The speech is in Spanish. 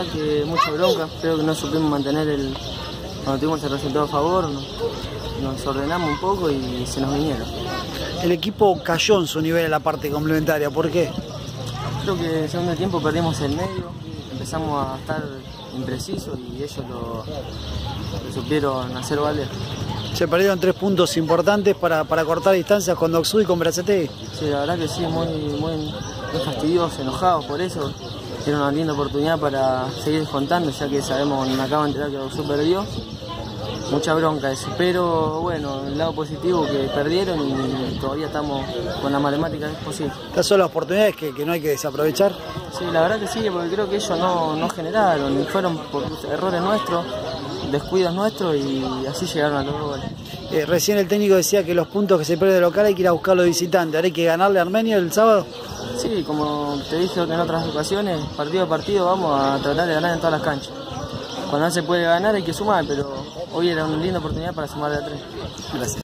verdad que mucha bronca, creo que no supimos mantener el, cuando tuvimos el resultado a favor, nos, ordenamos un poco y se nos vinieron. El equipo cayó en su nivel en la parte complementaria, ¿por qué? Creo que en el segundo tiempo perdimos el medio, empezamos a estar imprecisos y ellos lo, lo supieron hacer valer. Se perdieron tres puntos importantes para, para cortar distancias con Doxú y con Bracetegui. Sí, la verdad que sí, muy, muy, muy fastidiosos, enojados por eso. Tiene una linda oportunidad para seguir contando, ya que sabemos, me acabo de enterar que Doxú perdió. Mucha bronca eso, pero bueno, el lado positivo que perdieron y todavía estamos con la matemática, es posible. Estas son las oportunidades que, que no hay que desaprovechar. Sí, la verdad que sí, porque creo que ellos no, no generaron, fueron por errores nuestros, descuidos nuestros y así llegaron a los goles. Eh, recién el técnico decía que los puntos que se pierde de local hay que ir a buscarlos de visitante. ¿Ahora hay que ganarle a Armenio el sábado? Sí, como te dije en otras ocasiones, partido a partido vamos a tratar de ganar en todas las canchas. Cuando no se puede ganar hay que sumar, pero hoy era una linda oportunidad para sumar de a tres. Gracias.